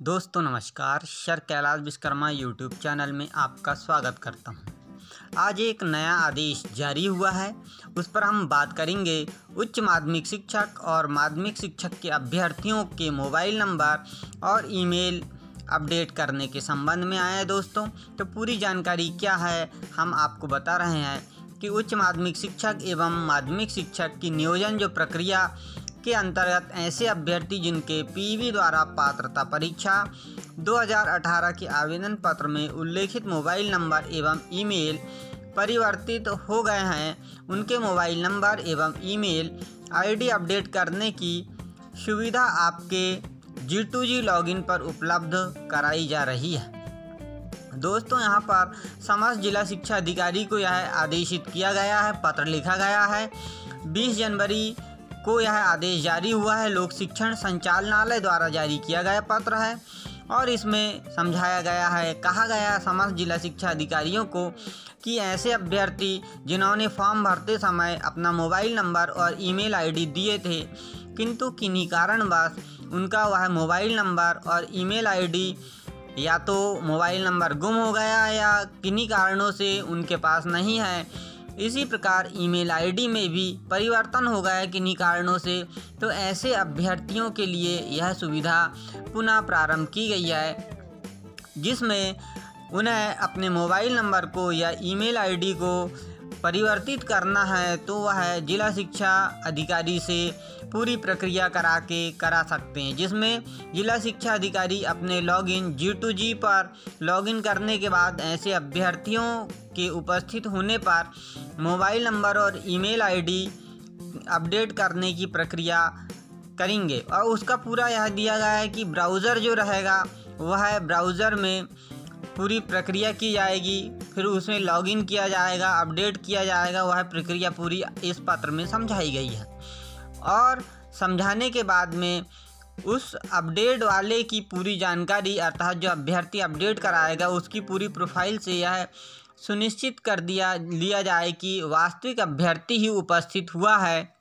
दोस्तों नमस्कार sir Kailash Vishwakarma YouTube channel में आपका स्वागत करता हूँ। आज एक नया आदेश जारी हुआ है, उस पर हम बात करेंगे उच्च माध्यमिक शिक्षक और माध्यमिक शिक्षक के अभ्यर्थियों के मोबाइल नंबर और ईमेल अपडेट करने के संबंध में आया है दोस्तों तो पूरी जानकारी क्या है, हम आपको बता रहे हैं कि उच्च माध्यमिक शिक्षक एवं माध्यमिक शिक्षक की नियोजन जो प्रक्रिया के अंतर्गत ऐसे अभ्यर्थी जिनके पीवी द्वारा पात्रता परीक्षा 2018 के आवेदन पत्र में उल्लेखित मोबाइल नंबर एवं ईमेल परिवर्तित हो गए हैं, उनके मोबाइल नंबर एवं ईमेल आईडी अपडेट करने की सुविधा आपके जी टू जी लॉगिन पर उपलब्ध कराई जा रही है। दोस्तों, यहाँ पर समस्त जिला शिक्षा अधिकारी को यह आदेशित किया गया है, पत्र लिखा गया है। 20 जनवरी को यह आदेश जारी हुआ है। लोक शिक्षण संचालनालय द्वारा जारी किया गया पत्र है और इसमें समझाया गया है, कहा गया है समस्त जिला शिक्षा अधिकारियों को कि ऐसे अभ्यर्थी जिन्होंने फॉर्म भरते समय अपना मोबाइल नंबर और ईमेल आईडी दिए थे, किंतु किन्हीं कारणवश उनका वह मोबाइल नंबर और ईमेल आईडी या तो मोबाइल नंबर गुम हो गया या किन्हीं कारणों से उनके पास नहीं है। इसी प्रकार ईमेल आईडी में भी परिवर्तन हो गया किन्हीं कारणों से। तो ऐसे अभ्यर्थियों के लिए यह सुविधा पुनः प्रारंभ की गई है, जिसमें उन्हें अपने मोबाइल नंबर को या ईमेल आईडी को परिवर्तित करना है तो वह जिला शिक्षा अधिकारी से पूरी प्रक्रिया करा के करा सकते हैं, जिसमें जिला शिक्षा अधिकारी अपने लॉगिन जी टू जी पर लॉगिन करने के बाद ऐसे अभ्यर्थियों के उपस्थित होने पर मोबाइल नंबर और ईमेल आईडी अपडेट करने की प्रक्रिया करेंगे। और उसका पूरा यह दिया गया है कि ब्राउज़र जो रहेगा, वह ब्राउज़र में पूरी प्रक्रिया की जाएगी, फिर उसमें लॉगिन किया जाएगा अपडेट किया जाएगा, वह प्रक्रिया पूरी इस पत्र में समझाई गई है। और समझाने के बाद में उस अपडेट वाले की पूरी जानकारी, अर्थात जो अभ्यर्थी अपडेट कराएगा, उसकी पूरी प्रोफ़ाइल से यह सुनिश्चित कर दिया, लिया जाए कि वास्तविक अभ्यर्थी ही उपस्थित हुआ है।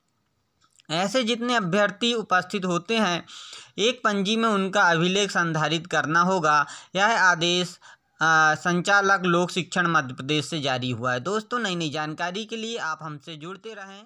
ऐसे जितने अभ्यर्थी उपस्थित होते हैं, एक पंजी में उनका अभिलेख संधारित करना होगा। यह आदेश संचालक लोक शिक्षण मध्य प्रदेश से जारी हुआ है। दोस्तों नई नई जानकारी के लिए आप हमसे जुड़ते रहें।